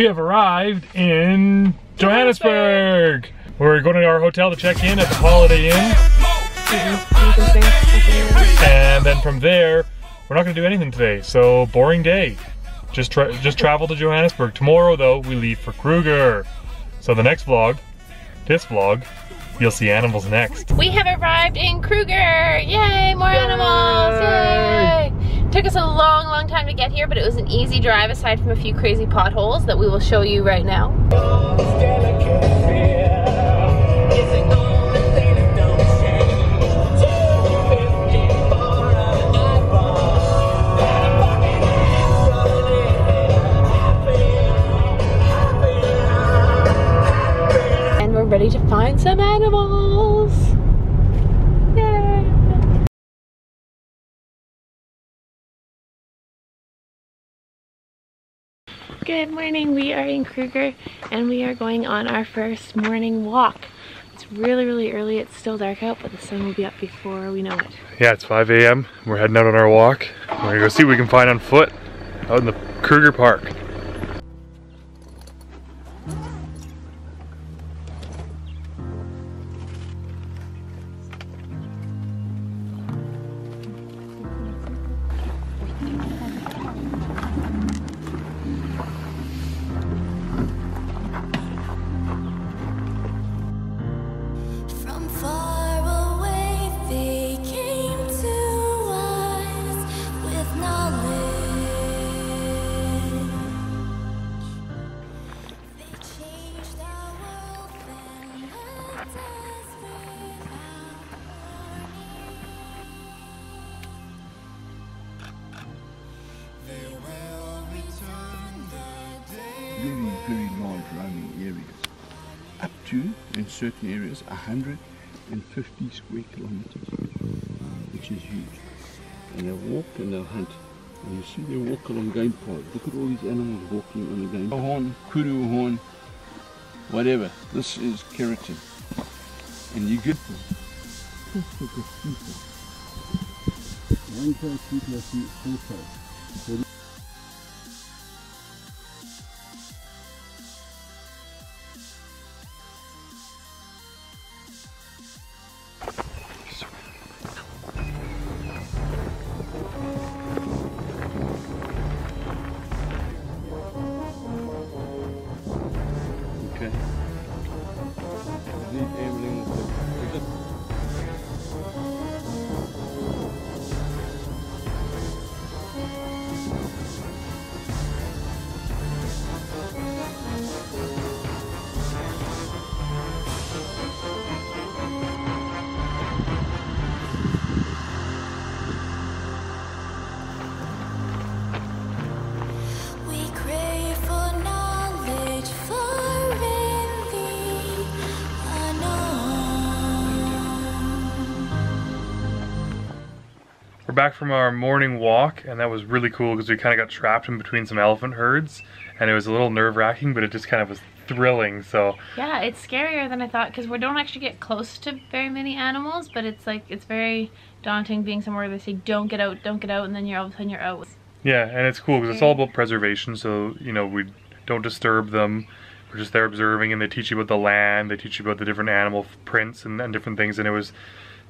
we have arrived in Johannesburg. We're going to our hotel to check in at the Holiday Inn. And then from there, we're not going to do anything today. So boring day. Just tra just travel to Johannesburg. Tomorrow though, we leave for Kruger. So the next vlog, this vlog, you'll see animals next. We have arrived in Kruger! Yay, more Yay. animals! Yay! Took us a long, long time to get here, but it was an easy drive aside from a few crazy potholes that we will show you right now. And we're ready to find some animals. Good morning, we are in Kruger and we are going on our first morning walk. It's really, really early, it's still dark out, but the sun will be up before we know it. Yeah, it's 5 a.m. We're heading out on our walk. We're gonna go see what we can find on foot out in the Kruger Park. In certain areas 150 square kilometers, which is huge. And they'll walk and they'll hunt. And you see they walk along game paths. Look at all these animals walking on the game path. Horn, kudu horn, whatever. This is keratin. And you get them. One. Back from our morning walk and that was really cool because we kind of got trapped in between some elephant herds and it was a little nerve-wracking but it just kind of was thrilling so. Yeah it's scarier than I thought because we don't actually get close to very many animals but it's like it's very daunting being somewhere where they say don't get out don't get out and then you're all of a sudden you're out. Yeah and it's cool because it's all about preservation so you know we don't disturb them. We're just there observing and they teach you about the land they teach you about the different animal prints and, and different things and it was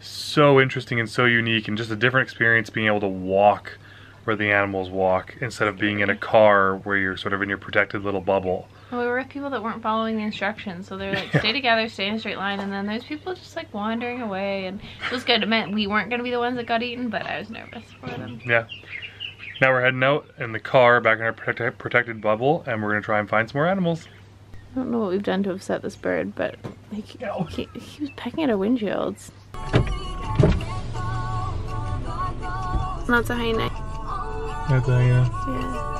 so interesting and so unique and just a different experience being able to walk where the animals walk instead of being in a car where you're sort of in your protected little bubble. Well, we were with people that weren't following the instructions, so they're like, stay together, stay in a straight line, and then there's people just like wandering away, and it was good. It meant we weren't going to be the ones that got eaten, but I was nervous for them. Mm, yeah. Now we're heading out in the car, back in our protect protected bubble, and we're going to try and find some more animals. I don't know what we've done to upset this bird, but he, he, he was pecking at our windshields. That's a hyena. That's a hyena. Yeah.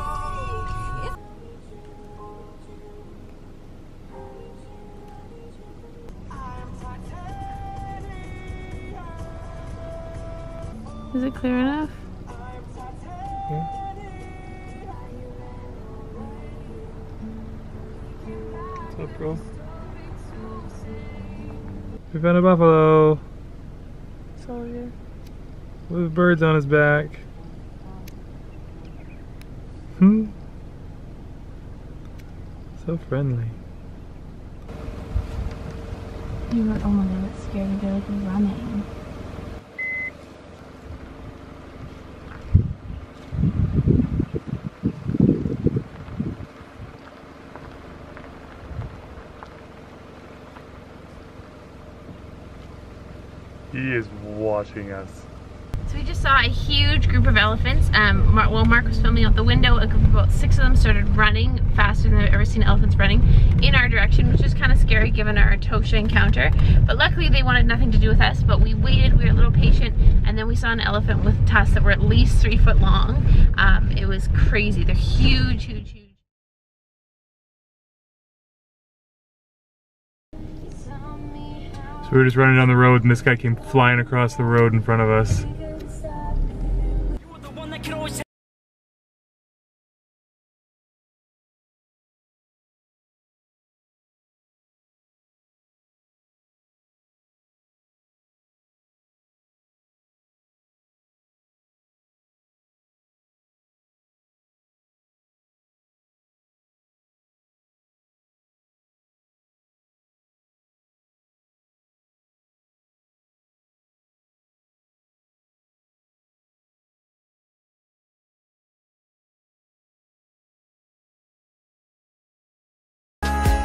Is it clear enough? Yeah. What's up, bro? We found a buffalo. Soldier. With birds on his back. Hmm? So friendly. You were, oh my god, it's scary. They're like running. He is watching us. Just saw a huge group of elephants. Um, while Mark was filming out the window, a group of about six of them started running faster than I've ever seen elephants running in our direction, which is kind of scary given our Tosha encounter. But luckily they wanted nothing to do with us, but we waited, we were a little patient, and then we saw an elephant with tusks that were at least three foot long. Um, it was crazy. They're huge, huge, huge. So we were just running down the road and this guy came flying across the road in front of us can always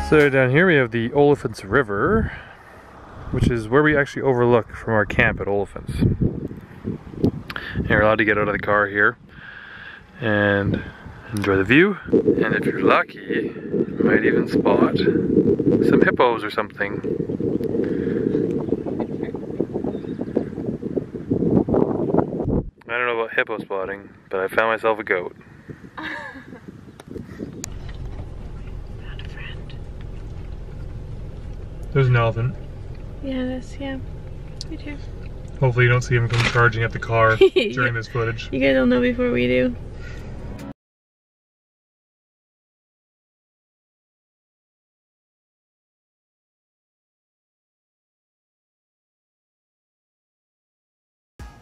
So down here we have the Olifants River, which is where we actually overlook from our camp at Olifants. And you're allowed to get out of the car here and enjoy the view. And if you're lucky, you might even spot some hippos or something. I don't know about hippo spotting, but I found myself a goat. Found a friend. There's an elephant. Yeah, this, yeah. Me too. Hopefully you don't see him come charging at the car during this footage. You guys will know before we do.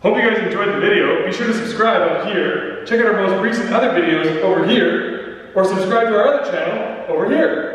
Hope you guys enjoyed the video. Be sure to subscribe up here. Check out our most recent other videos over here. Or subscribe to our other channel over here.